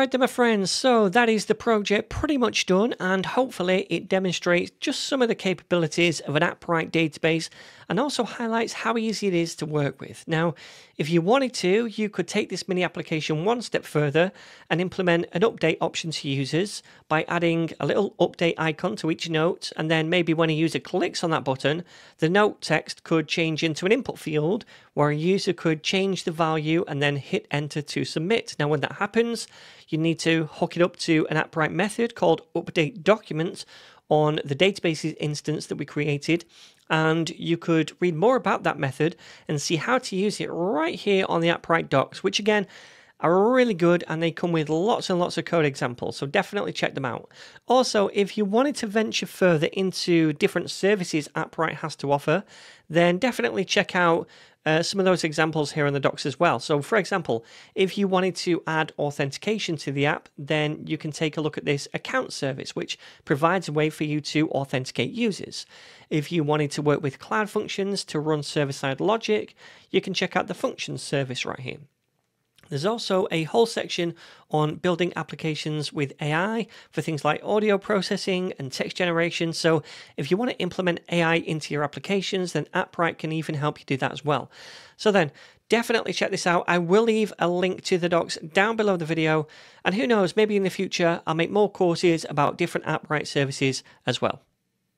Alright then my friends, so that is the project pretty much done and hopefully it demonstrates just some of the capabilities of an AppWrite database and also highlights how easy it is to work with. Now, if you wanted to, you could take this mini application one step further and implement an update option to users by adding a little update icon to each note and then maybe when a user clicks on that button, the note text could change into an input field where a user could change the value and then hit enter to submit. Now when that happens, you need to hook it up to an AppWrite method called update document on the databases instance that we created. And you could read more about that method and see how to use it right here on the AppWrite docs, which again, are really good and they come with lots and lots of code examples, so definitely check them out. Also, if you wanted to venture further into different services AppWrite has to offer, then definitely check out uh, some of those examples here in the docs as well. So, for example, if you wanted to add authentication to the app, then you can take a look at this account service, which provides a way for you to authenticate users. If you wanted to work with cloud functions to run server side logic, you can check out the functions service right here. There's also a whole section on building applications with AI for things like audio processing and text generation. So, if you want to implement AI into your applications, then AppWrite can even help you do that as well. So, then definitely check this out. I will leave a link to the docs down below the video. And who knows, maybe in the future, I'll make more courses about different AppWrite services as well.